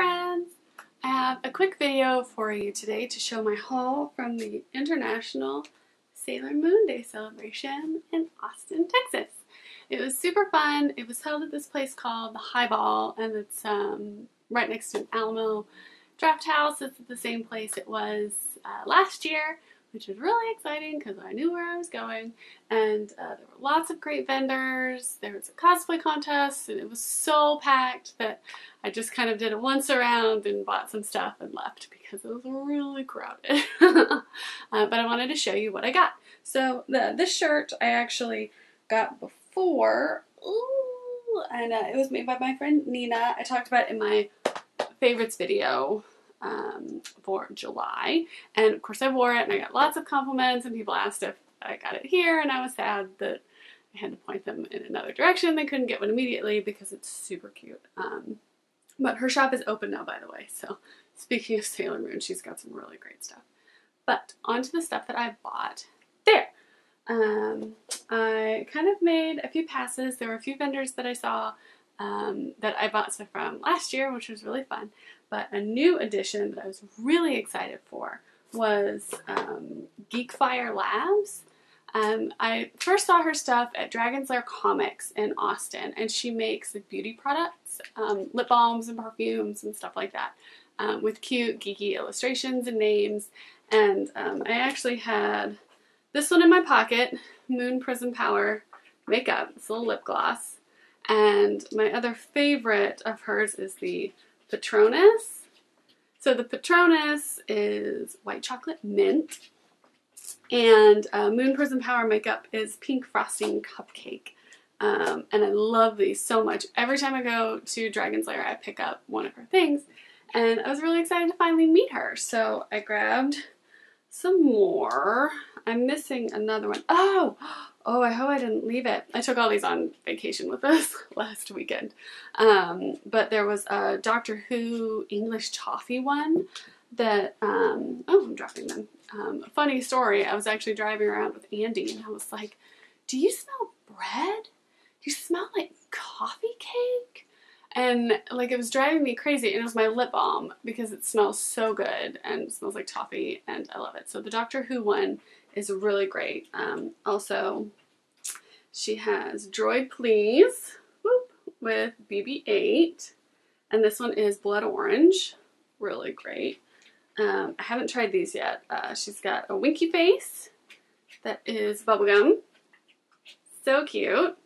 friends! I have a quick video for you today to show my haul from the International Sailor Moon Day celebration in Austin, Texas. It was super fun. It was held at this place called the Highball and it's um, right next to an Alamo Drafthouse. It's the same place it was uh, last year which was really exciting because I knew where I was going. And uh, there were lots of great vendors. There was a cosplay contest, and it was so packed that I just kind of did it once around and bought some stuff and left because it was really crowded. uh, but I wanted to show you what I got. So the this shirt I actually got before. Ooh, and uh, it was made by my friend Nina. I talked about in my favorites video um, for July. And of course I wore it and I got lots of compliments and people asked if I got it here and I was sad that I had to point them in another direction. They couldn't get one immediately because it's super cute. Um, but her shop is open now, by the way. So speaking of Sailor Moon, she's got some really great stuff. But onto the stuff that I bought. There! Um, I kind of made a few passes. There were a few vendors that I saw um, that I bought stuff from last year, which was really fun. But a new addition that I was really excited for was um, Geek Fire Labs. Um, I first saw her stuff at Dragon's Lair Comics in Austin, and she makes beauty products, um, lip balms and perfumes and stuff like that, um, with cute, geeky illustrations and names. And um, I actually had this one in my pocket, Moon Prism Power Makeup, this little lip gloss. And my other favorite of hers is the Patronus. So the Patronus is white chocolate mint. And uh, Moon Prism Power Makeup is pink frosting cupcake. Um, and I love these so much. Every time I go to Dragon's Lair, I pick up one of her things. And I was really excited to finally meet her. So I grabbed some more. I'm missing another one. Oh, oh, I hope I didn't leave it. I took all these on vacation with us last weekend. Um, but there was a Doctor Who English toffee one that, um, oh, I'm dropping them. Um, funny story, I was actually driving around with Andy and I was like, do you smell bread? You smell like coffee cake? And like it was driving me crazy and it was my lip balm because it smells so good and smells like toffee and I love it. So the Doctor Who one is really great. Um, also, she has Droid Please whoop, with BB-8 and this one is Blood Orange. Really great. Um, I haven't tried these yet. Uh, she's got a winky face that is bubblegum. So cute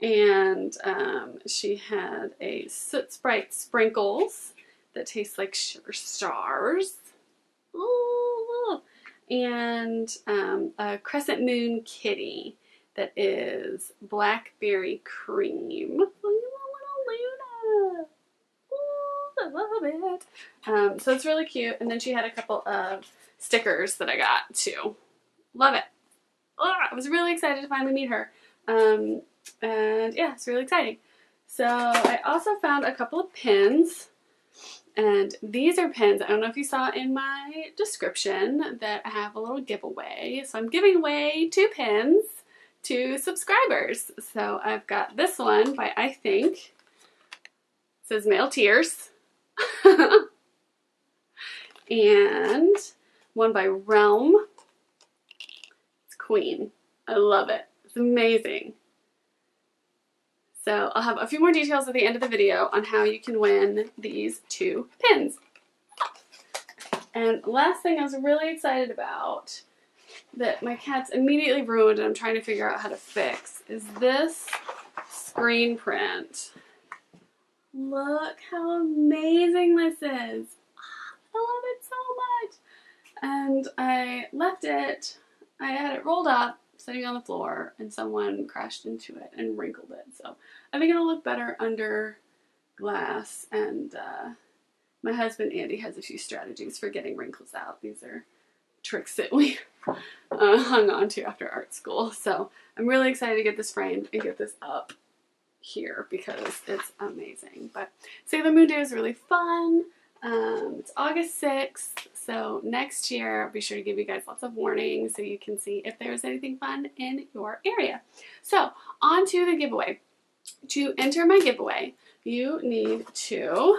and um, she had a Soot Sprite Sprinkles that tastes like sugar stars. Ooh, and um, a Crescent Moon Kitty that is Blackberry Cream. Love it. Um, so it's really cute. And then she had a couple of stickers that I got too. Love it. Oh, I was really excited to finally meet her. Um, and yeah, it's really exciting. So I also found a couple of pins. And these are pins. I don't know if you saw in my description that I have a little giveaway. So I'm giving away two pins to subscribers. So I've got this one by Eyethink. It says Male Tears. and one by Realm. It's Queen. I love it. It's amazing. So I'll have a few more details at the end of the video on how you can win these two pins. And last thing I was really excited about that my cat's immediately ruined and I'm trying to figure out how to fix is this screen print. Look how amazing this is. I love it so much. And I left it, I had it rolled up sitting on the floor and someone crashed into it and wrinkled it. So I think it'll look better under glass and uh, my husband Andy has a few strategies for getting wrinkles out. These are tricks that we uh, hung on to after art school. So I'm really excited to get this framed and get this up here because it's amazing. But Sailor Moon Day is really fun. Um, it's August 6th, so next year I'll be sure to give you guys lots of warnings so you can see if there's anything fun in your area. So, on to the giveaway. To enter my giveaway, you need to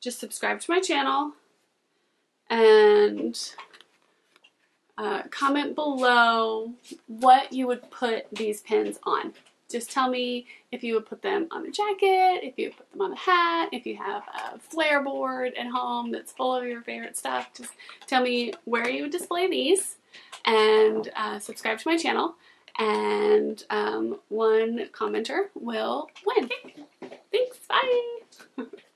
just subscribe to my channel and uh, comment below what you would put these pins on. Just tell me if you would put them on a jacket, if you would put them on a hat, if you have a flare board at home that's full of your favorite stuff. Just tell me where you would display these and uh, subscribe to my channel and um, one commenter will win. Thanks, bye!